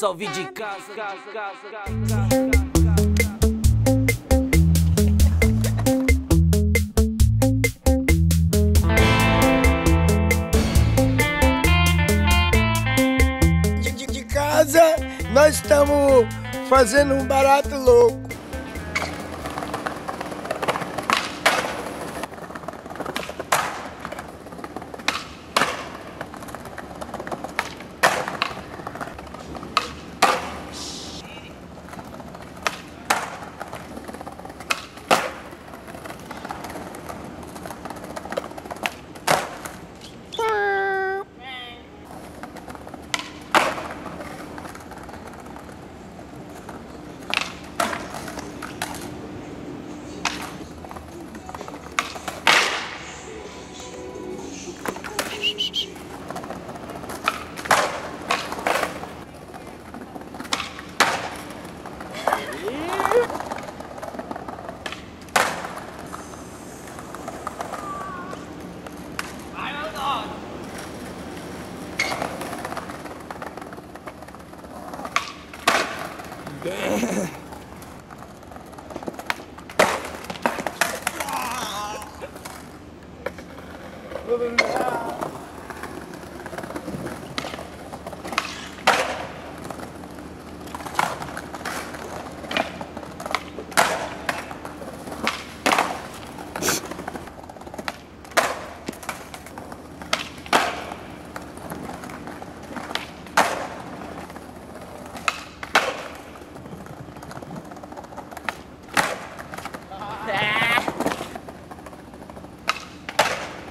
Salve de casa, casa, casa, casa. de, casa, nós estamos fazendo um barato louco. Moving.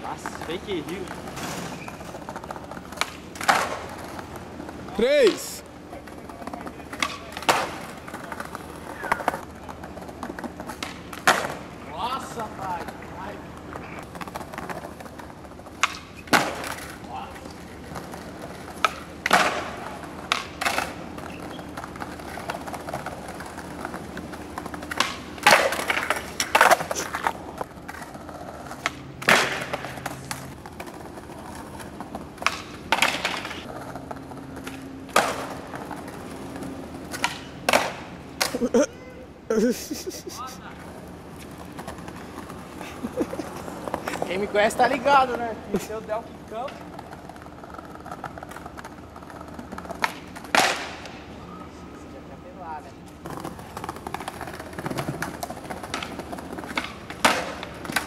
Nossa, fake rio. Três. Quem me conhece tá ligado, né? Que se eu der o quicão.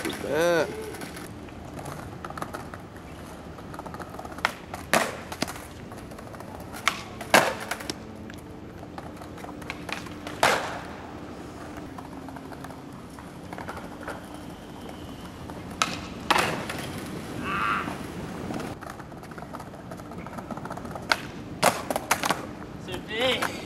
Você Hey.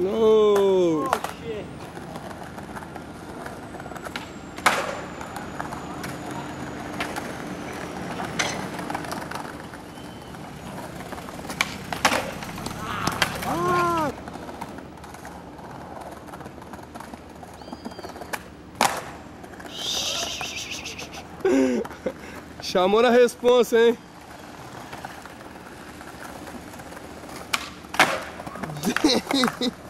No. Shit! Chamou na responsa, hein?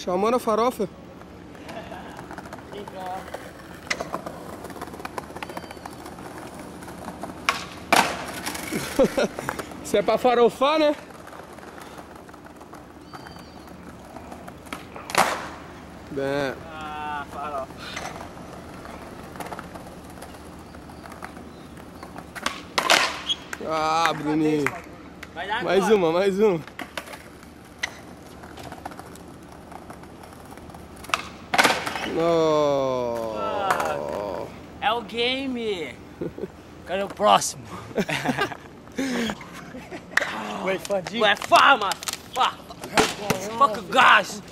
chamando a farofa. Isso é pra farofar, né? Bem. Ah, farofa. Ah, Bruninho. Vai dar Mais uma, mais uma. Oh. É o game. Cadê o próximo? Ué, fadinho. Ué, fama! Pá! Fuck o gás!